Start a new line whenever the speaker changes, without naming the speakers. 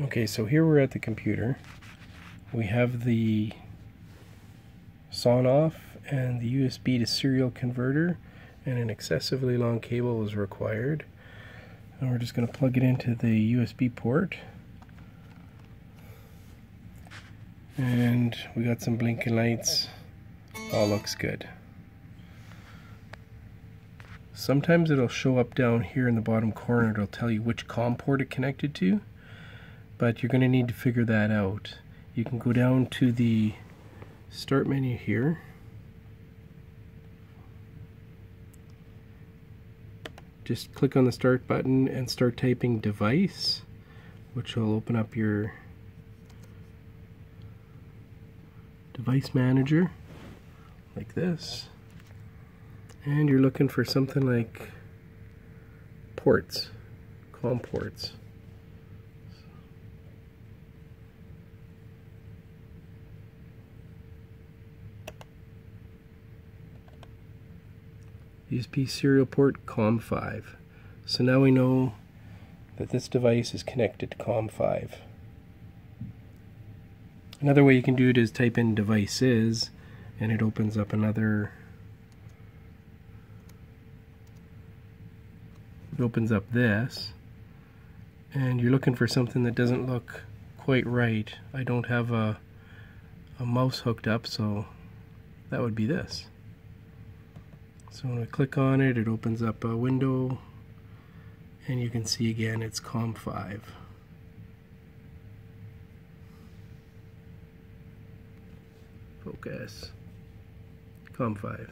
Okay, so here we're at the computer. We have the Sonoff and the USB to serial converter and an excessively long cable is required. And we're just going to plug it into the USB port. And we got some blinking lights. All looks good. Sometimes it'll show up down here in the bottom corner. It'll tell you which COM port it connected to but you're going to need to figure that out. You can go down to the start menu here. Just click on the start button and start typing device, which will open up your device manager like this. And you're looking for something like ports, COM ports. USB serial port COM5. So now we know that this device is connected to COM5. Another way you can do it is type in devices and it opens up another it opens up this and you're looking for something that doesn't look quite right. I don't have a, a mouse hooked up so that would be this. So when I click on it, it opens up a window and you can see again it's COM5. Focus. COM5.